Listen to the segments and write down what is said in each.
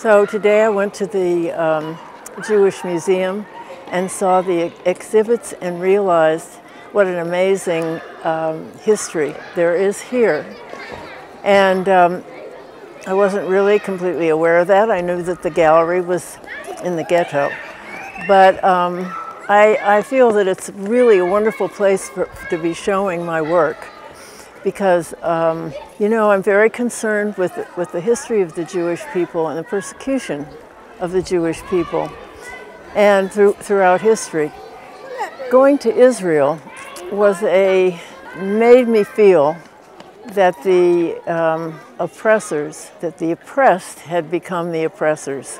So today I went to the um, Jewish Museum and saw the exhibits and realized what an amazing um, history there is here. And um, I wasn't really completely aware of that. I knew that the gallery was in the ghetto. But um, I, I, feel that it's really a wonderful place for, to be showing my work because, um, you know, I'm very concerned with, with the history of the Jewish people and the persecution of the Jewish people and through, throughout history. Going to Israel was a, made me feel that the um, oppressors, that the oppressed had become the oppressors.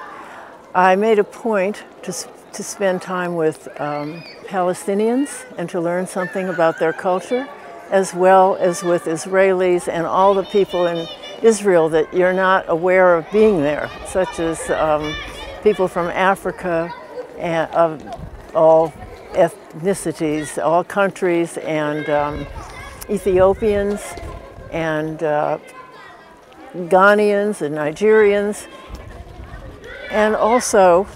I made a point to, to spend time with um, Palestinians and to learn something about their culture, as well as with Israelis and all the people in Israel that you're not aware of being there, such as um, people from Africa and of all ethnicities, all countries, and um, Ethiopians, and uh, Ghanaians and Nigerians, and also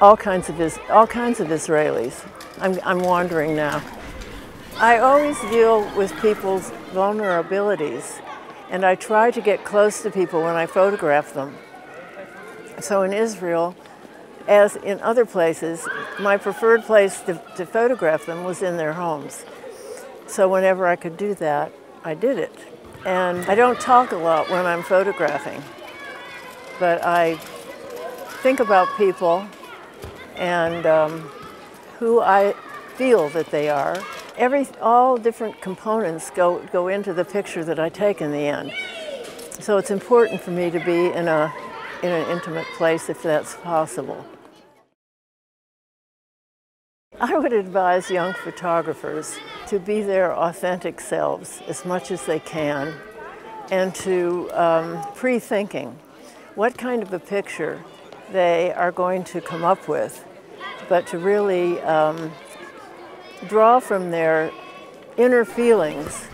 all kinds of all kinds of Israelis. I'm, I'm wandering now. I always deal with people's vulnerabilities, and I try to get close to people when I photograph them. So in Israel, as in other places, my preferred place to, to photograph them was in their homes. So whenever I could do that, I did it. And I don't talk a lot when I'm photographing, but I think about people and um, who I feel that they are. Every, all different components go, go into the picture that I take in the end. So it's important for me to be in, a, in an intimate place if that's possible. I would advise young photographers to be their authentic selves as much as they can and to um, pre-thinking what kind of a picture they are going to come up with, but to really um, draw from their inner feelings